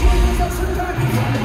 Jesus of Sudan,